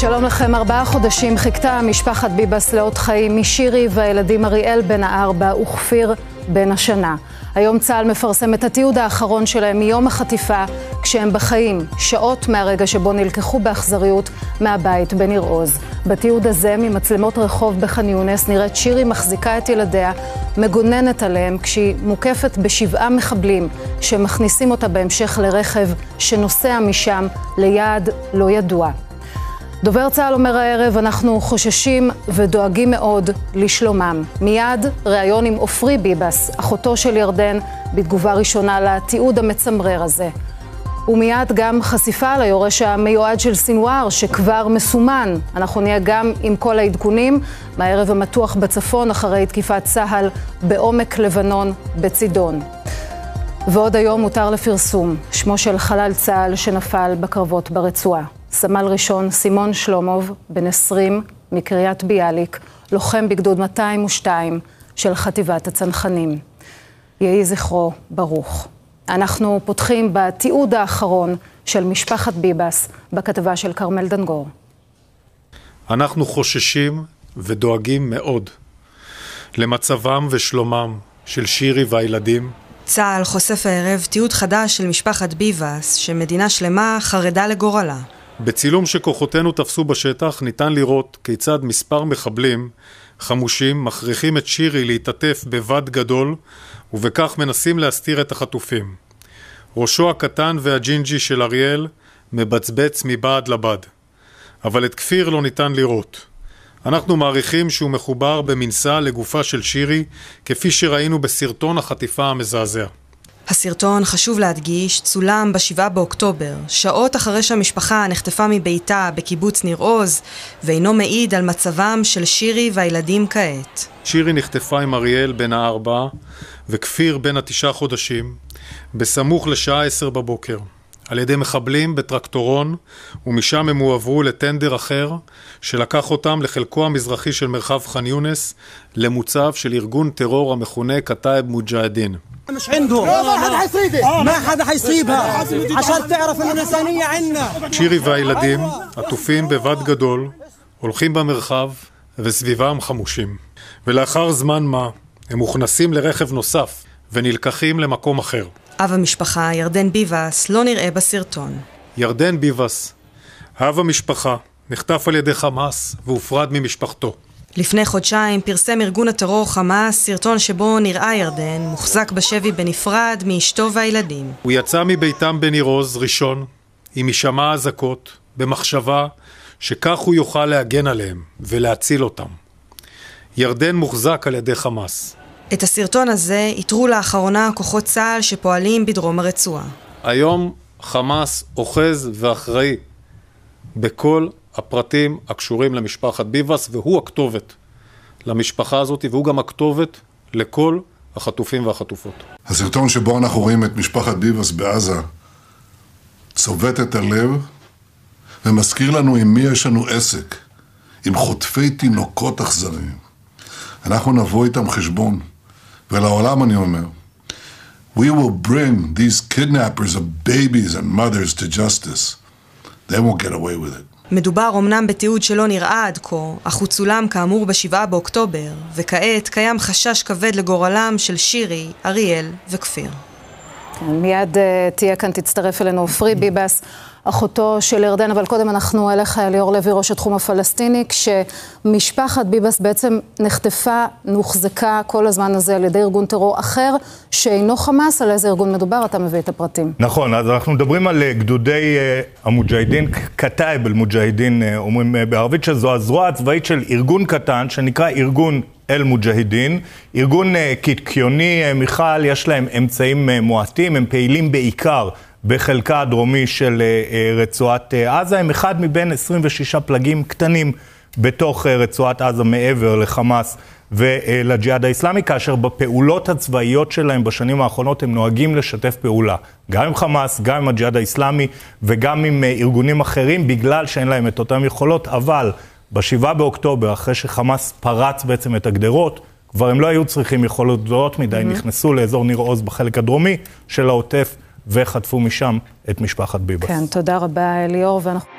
שלום לכם. ארבעה חודשים חיכתה משפחת ביבס לאות חיים משירי והילדים אריאל בן הארבע וכפיר בן השנה. היום צה"ל מפרסם את התיעוד האחרון שלהם מיום החטיפה, כשהם בחיים, שעות מהרגע שבו נלקחו באכזריות מהבית בניר עוז. בתיעוד הזה, ממצלמות רחוב בח'אן יונס, נראית שירי מחזיקה את ילדיה, מגוננת עליהם, כשהיא מוקפת בשבעה מחבלים, שמכניסים אותה בהמשך לרכב שנוסע משם ליעד לא ידוע. דובר צה"ל אומר הערב, אנחנו חוששים ודואגים מאוד לשלומם. מיד, ראיון עם עופרי ביבס, אחותו של ירדן, בתגובה ראשונה לתיעוד המצמרר הזה. ומיד גם חשיפה על היורש המיועד של סינואר, שכבר מסומן. אנחנו נהיה גם עם כל העדכונים מהערב המתוח בצפון, אחרי תקיפת צה"ל בעומק לבנון, בצידון. ועוד היום הותר לפרסום שמו של חלל צה"ל שנפל בקרבות ברצועה. סמל ראשון סימון שלומוב, בן 20, מקריית ביאליק, לוחם בגדוד 202 של חטיבת הצנחנים. יהי זכרו ברוך. אנחנו פותחים בתיעוד האחרון של משפחת ביבס בכתבה של כרמל דנגור. אנחנו חוששים ודואגים מאוד למצבם ושלומם של שירי והילדים. צה"ל חושף הערב תיעוד חדש של משפחת ביבס, שמדינה שלמה חרדה לגורלה. בצילום שכוחותינו תפסו בשטח ניתן לראות כיצד מספר מחבלים חמושים מכריחים את שירי להתעטף בבד גדול ובכך מנסים להסתיר את החטופים. ראשו הקטן והג'ינג'י של אריאל מבצבץ מבעד לבד, אבל את כפיר לא ניתן לראות. אנחנו מעריכים שהוא מחובר במנסה לגופה של שירי, כפי שראינו בסרטון החטיפה המזעזע. הסרטון, חשוב להדגיש, צולם ב-7 באוקטובר, שעות אחרי שהמשפחה נחטפה מביתה בקיבוץ ניר עוז, ואינו מעיד על מצבם של שירי והילדים כעת. שירי נחטפה עם אריאל בן הארבע וכפיר בן התשעה חודשים, בסמוך לשעה עשר בבוקר, על ידי מחבלים בטרקטורון, ומשם הם הועברו לטנדר אחר, שלקח אותם לחלקו המזרחי של מרחב ח'אן יונס, למוצב של ארגון טרור המכונה כתאיב מוג'הדין. مش عندهم ما حدا حيصيدها ما حدا حيصيبها عشان تعرف ان الانسانيه عندنا שירי והילדים, עטופים בבד גדול, הולכים במרחב וסביבם חמושים. ולאחר זמן מה, הם מוכנסים לרכב נוסף ונלקחים למקום אחר. אב המשפחה, ירדן ביבס, לא נראה בסרטון. ירדן ביבס, אב המשפחה, נחטף על ידי חמאס והופרד ממשפחתו. לפני חודשיים פרסם ארגון הטרור חמאס סרטון שבו נראה ירדן מוחזק בשבי בנפרד מאשתו והילדים. הוא יצא מביתם בניר עוז ראשון, עם הישמע אזעקות, במחשבה שכך הוא יוכל להגן עליהם ולהציל אותם. ירדן מוחזק על ידי חמאס. את הסרטון הזה איתרו לאחרונה כוחות צה"ל שפועלים בדרום הרצועה. היום חמאס אוחז ואחראי בכל הפרטים הקשורים למשפחת ביבס, והוא הכתובת למשפחה הזאת, והוא גם הכתובת לכל החטופים והחטופות. הסרטון שבו אנחנו רואים את משפחת ביבס בעזה צובט את הלב ומזכיר לנו עם מי יש לנו עסק, עם חוטפי תינוקות אכזריים. אנחנו נבוא איתם חשבון, ולעולם אני אומר, We will bring these kidnappers of babies and mothers to justice. They won't get away with it. מדובר אמנם בתיעוד שלא נראה עד כה, אך הוא צולם כאמור ב-7 באוקטובר, וכעת קיים חשש כבד לגורלם של שירי, אריאל וכפיר. כן, מיד uh, תהיה כאן, תצטרף אלינו עופרי ביבס, אחותו של ירדן, אבל קודם אנחנו אליך, ליאור לוי, ראש התחום הפלסטיני, כשמשפחת ביבס בעצם נחטפה, נוחזקה כל הזמן הזה על ידי ארגון טרור אחר, שאינו חמאס, על איזה ארגון מדובר, אתה מביא את הפרטים. נכון, אז אנחנו מדברים על גדודי uh, המוג'הדין, כתאיב אל-מוג'הדין, uh, אומרים בערבית, שזו הזרוע הצבאית של ארגון קטן, שנקרא ארגון אל-מוג'הדין. ארגון קיקיוני, מיכל, יש להם אמצעים מועטים, הם פעילים בעיקר בחלקה הדרומי של uh, uh, רצועת uh, עזה, הם אחד מבין 26 פלגים קטנים בתוך רצועת עזה מעבר לחמאס ולג'יהאד האיסלאמי, כאשר בפעולות הצבאיות שלהם בשנים האחרונות הם נוהגים לשתף פעולה, גם עם חמאס, גם עם הג'יהאד האיסלאמי וגם עם ארגונים אחרים, בגלל שאין להם את אותן יכולות, אבל ב-7 באוקטובר, אחרי שחמאס פרץ בעצם את הגדרות, כבר הם לא היו צריכים יכולות גדולות מדי, mm-hmm. נכנסו לאזור ניר עוז בחלק הדרומי של העוטף וחטפו משם את משפחת ביבס. כן, תודה רבה ליאור, ואנחנו...